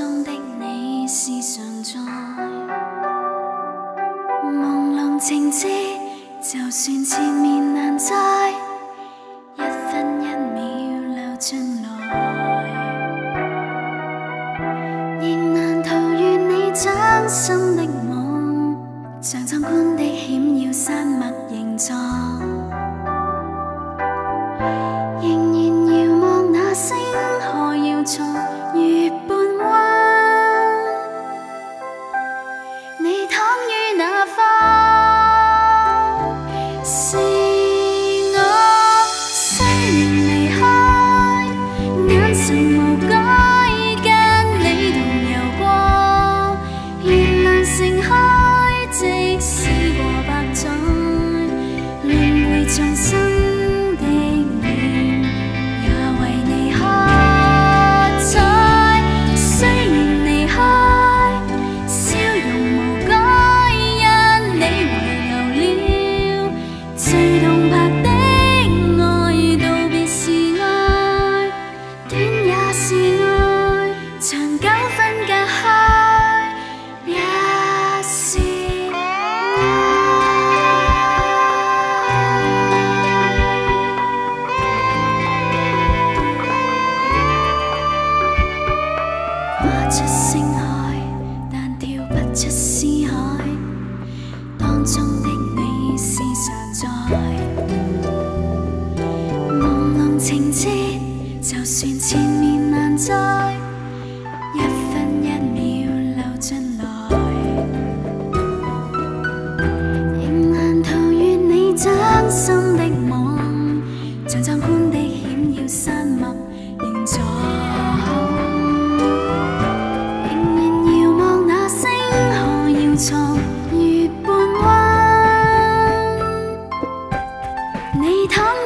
中的你是常在，朦胧情知，就算前面难再，一分一秒流进来，仍难逃越你掌心的。怎无解？汤。